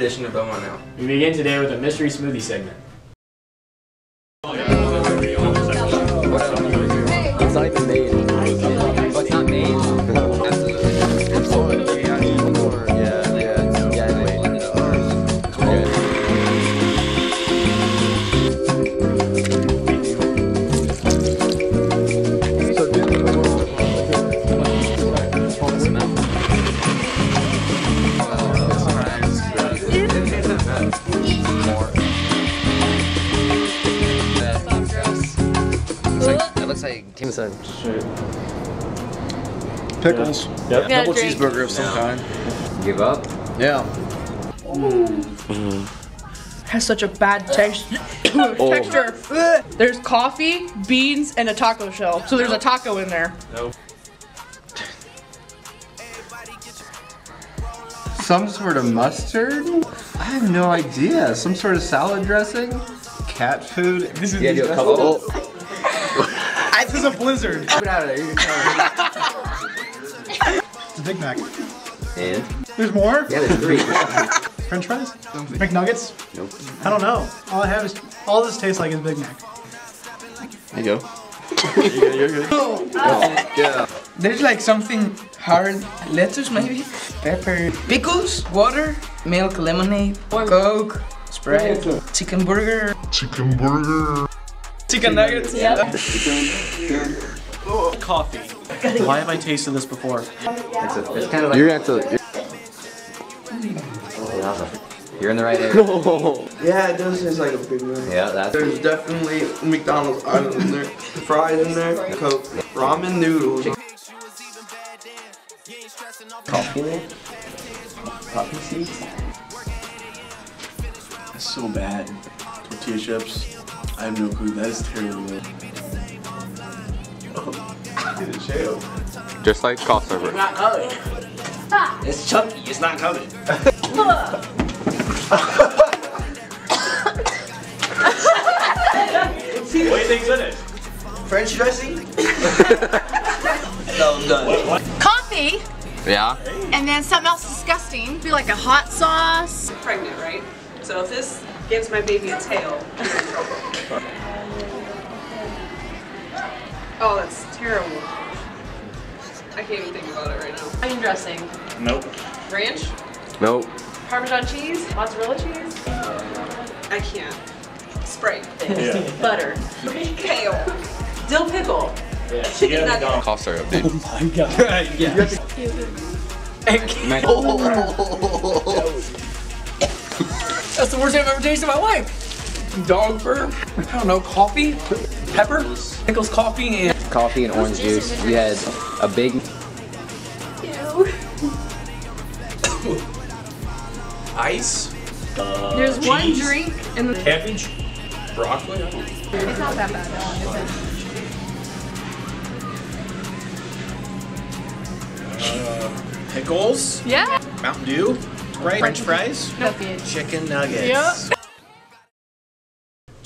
Edition of Bellmont Now. We begin today with a mystery smoothie segment. Pickles. Yep. Double cheeseburger of some kind. Give up? Yeah. Mm-hmm. has such a bad taste oh. texture. Ugh. There's coffee, beans, and a taco shell. So there's a taco in there. Nope. Some sort of mustard? I have no idea. Some sort of salad dressing? Cat food? This is Yeah, do a couple. This is a blizzard. Get out of there. Big Mac. And? There's more? Yeah, there's three. French fries? McNuggets? Nope. I don't know. All I have is, all this tastes like is Big Mac. There you go. Oh. Yeah. There's like something hard. Lettuce maybe? Pepper. Pickles, water, milk, lemonade, coke, Sprite, chicken burger. Chicken burger. Chicken nuggets. Coffee. Why have I tasted this before? It's, a, it's kind of like. You're gonna have to. You're oh, in the right area. Yeah, it does taste like a Big Mac. Yeah, that's. There's definitely McDonald's items in there, fries in there, Coke, ramen noodles. Coffee in there? Coffee seeds? That's so bad. Tortilla chips. I have no clue. That is terrible. Get a jail. Just like cough server. Not coming. It's chunky. It's not coming. what do you think's in it? French dressing? no, I'm done. Coffee, Yeah? and then something else disgusting. Be like a hot sauce. pregnant, right? So if this gives my baby a tail, Oh, that's terrible. I can't even think about it right now. Onion dressing, Nope. ranch, Nope. Parmesan cheese, mozzarella cheese. I can't. Sprite, Yeah. butter, kale, dill pickle, Yeah. chicken nugget. Cough syrup, dude. My God. yeah. That's the worst I've ever tasted in my life. Dog fur. I don't know. Coffee, pepper, pickles, coffee, and Coffee and orange juice. We had a big. Ice? There's uh, one drink in the. Cabbage. Broccoli. It's not that bad though, is it? Uh, pickles. Yeah. Mountain Dew. Right. French fries. Chicken nuggets. Yep.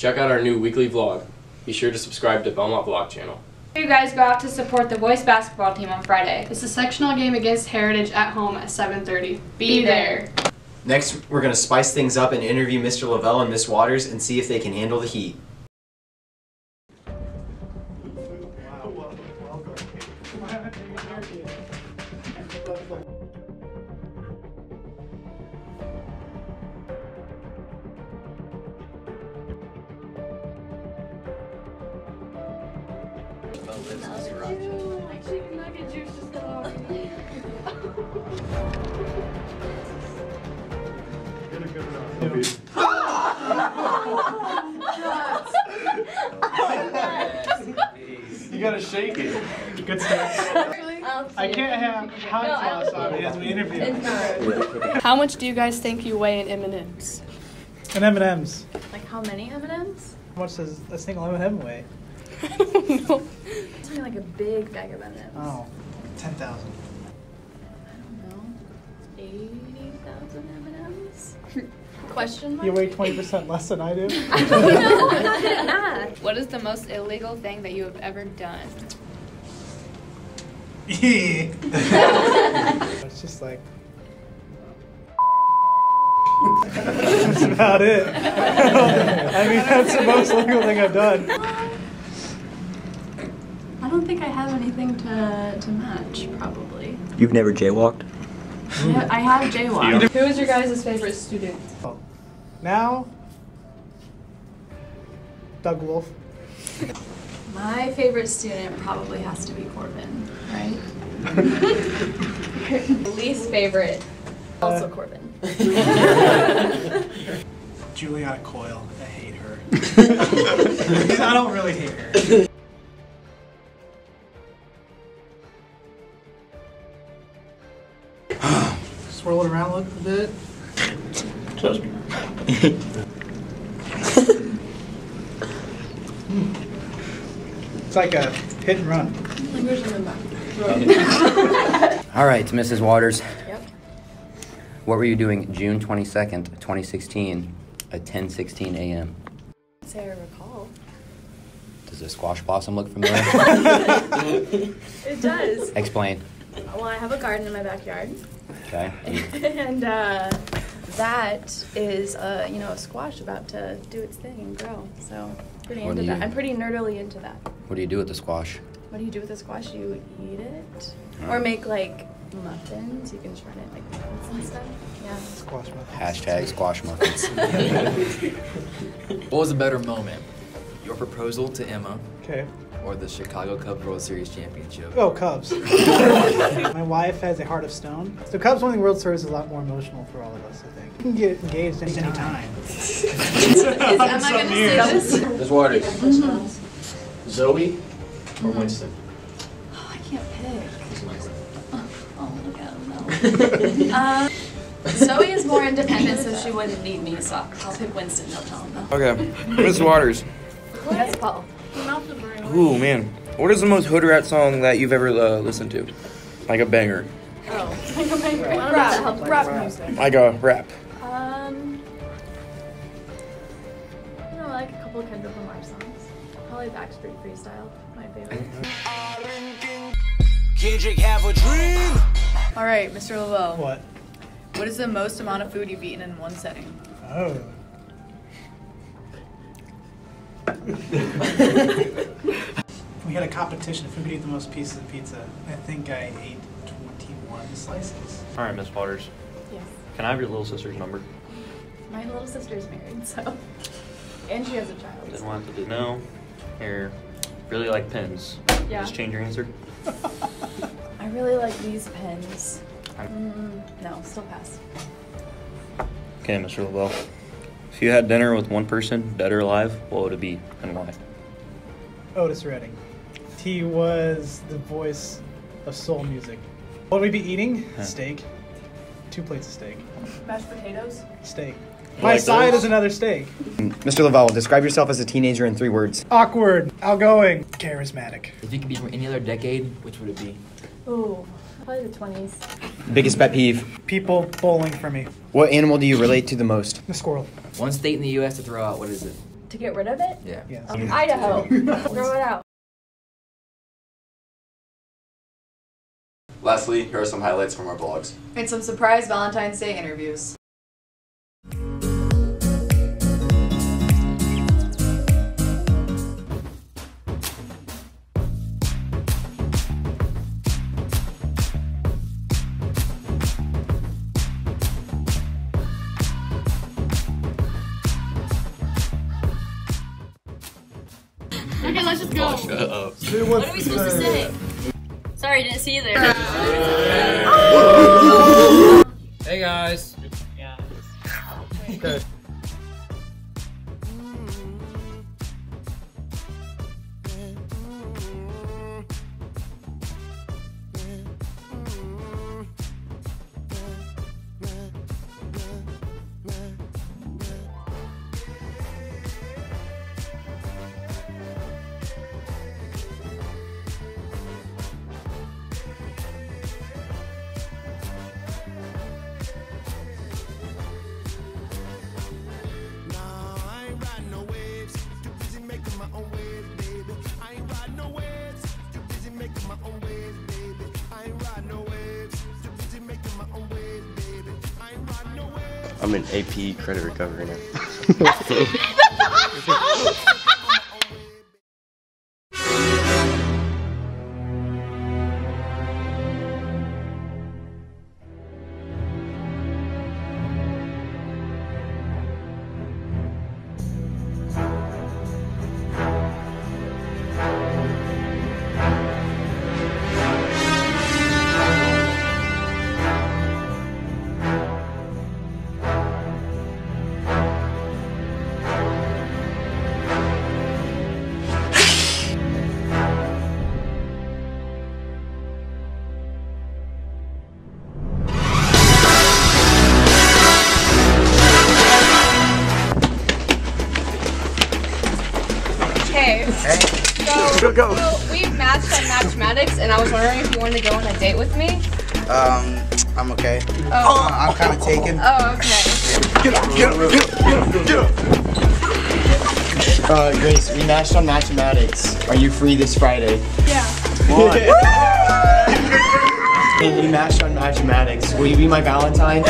Check out our new weekly vlog. Be sure to subscribe to Bellmont Vlog channel. You guys go out to support the boys basketball team on Friday. It's a sectional game against Heritage at home at 7:30. Be there. Next, we're going to spice things up and interview Mr. Lavelle and Miss Waters and see if they can handle the heat. You gotta shake it. Good stuff. I can't have hot sauce on me as we interview. How much do you guys think you weigh in M&Ms? In M&M's. Like how many M&Ms? How much does a single M&M weigh? I don't know. It's only like a big bag of M&Ms. Oh, 10,000. I don't know. 80,000 M&Ms? Question mark? You weigh 20% less than I do? no, I didn't ask. What is the most illegal thing that you have ever done? it's just like That's about it. I mean, that's the most legal thing I've done. I don't think I have anything to, to match, probably. You've never jaywalked? I I have jaywalked. Who is your guys' favorite student? Now, Doug Wolf. My favorite student probably has to be Corbin, right? Least favorite. Uh, also Corbin. Juliana Coyle. I hate her. I don't really hate her. Around a little bit. Trust me. It's like a hit and run. All right, Mrs. Waters. Yep. What were you doing June 22nd, 2016 at 10:16 a.m.? Say I recall. Does the squash blossom look familiar? It does. Explain. Well, I have a garden in my backyard. Okay. and uh, that is, uh, you know, a squash about to do its thing and grow. So pretty What into do that. you- I'm pretty nerdily into that. What do you do with the squash? What do you do with the squash? You eat it, or make like muffins. You can shred it like muffins and stuff. Yeah. Squash muffins. Hashtag squash muffins. What was a better moment? Your proposal to Emma Okay. Or the Chicago Cubs World Series championship? Oh, Cubs. My wife has a heart of stone. So Cubs winning the World Series is a lot more emotional for all of us, I think. You can get engaged anytime. Is, am I gonna say this? Ms. Waters. Mhm. Zoe or Winston? Oh, I can't pick. Oh, look at him now. um, Zoe is more independent, so she wouldn't need me. So I'll pick Winston. No tell him. Okay, Miss Waters. Yes, Paul. Ooh, man. What is the most hood rat song that you've ever uh, listened to? Like a banger. Oh, like a banger. Rap, rap, rap music. Like a rap. Um, you know, like a couple of Kendrick Lamar songs. Probably Backseat Freestyle, my favorite. Kendrick have a dream. All right, Mr. Lavelle. What? What is the most amount of food you've eaten in one setting? Oh. We had a competition of who could eat the most pieces of pizza. I think I ate 21 slices. All right, Miss Waters. Yes. Can I have your little sister's number? My little sister's married, so. And she has a child. Didn't want to know. Here, really like pens. Yeah. Just change your answer. I really like these pens. Mm, no, still pass. Okay, Mr. Lavelle. If you had dinner with one person, dead or alive, what would it be and why? Otis Redding. He was the voice of soul music. What would we be eating? Huh. Steak. Two plates of steak. Mashed potatoes? Steak. You My like side those? is another steak. Mr. Lavelle, describe yourself as a teenager in three words. Awkward, outgoing, charismatic. If you could be from any other decade, which would it be? Ooh, probably the 20s. Biggest pet peeve. People bowling for me. What animal do you relate to the most? The squirrel. One state in the U.S. to throw out, what is it? To get rid of it? Yeah. Yes. Um, Idaho. Throw it out. Lastly, here are some highlights from our blogs. And some surprise Valentine's Day interviews. Just go. Shut up. What are we supposed to say? Sorry, didn't see you there. Hey guys. Okay. I'm in AP credit recovery now. Okay. So, so we matched on Matchmatics, and I was wondering if you wanted to go on a date with me. Um, I'm okay. Oh. I'm kind of taken. Oh, okay. Get up, get up, get up, get up, get up. Uh, Grace, we matched on Mathematics. Are you free this Friday? Yeah. And we matched on Mathematics. Will you be my Valentine?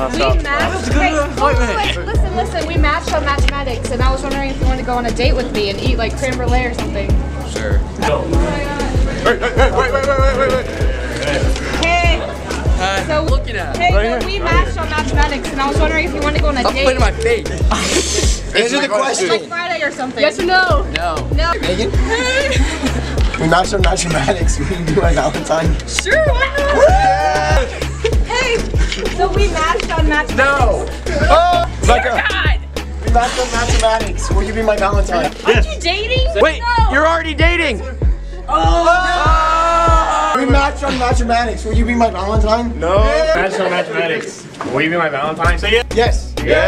We matched. Hey, wait, wait, wait, listen, listen. We matched on mathematics, and I was wondering if you wanted to go on a date with me and eat like creme brulee or something. Sure. Oh wait, wait, wait, wait, wait, wait, wait, wait. Hey. So looking at. Hey, Right so we here, right matched on mathematics, and I was wondering if you wanted to go on a Stop date. playing in my face. Answer the question. Like Friday or something. Yes or no? No. No. Megan? Hey. We matched on Mathematics. We you be my Valentine? Sure, why not? Hey, so we matched on Matchmatics. No. Oh, Like dear a- God. We matched on Mathematics. Will you be my Valentine? Aren't you dating? Wait, no. you're already dating. Oh. oh. We matched on Mathematics. Will you be my Valentine? No. Match on mathematics. Will you be my Valentine? Say it. Yes. Yeah.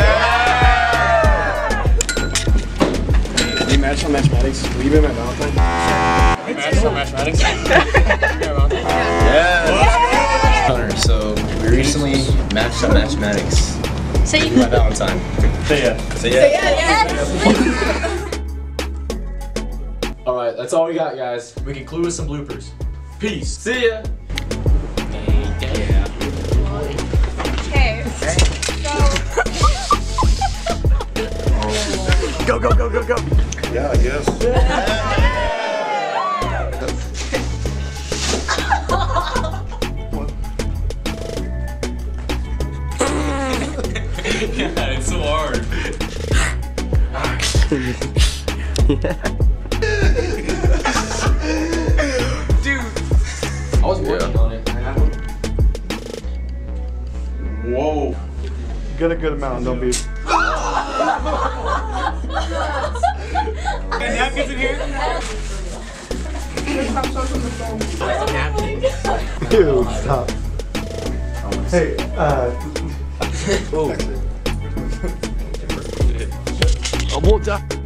We match on mathematics. Will you be my Valentine? Match on mathematics. recently matched on Matchmatics. Say my Valentine. Say yeah. Say yeah. All right, that's all we got, guys. We can conclude with some bloopers. Peace. See ya. Okay. Go go go go go. Yeah. Yes. yeah, it's so hard. I was working on it. Whoa. Get a good amount, don't be. napkins in here. Ew, stop. Hey, uh. Oh. I won't die.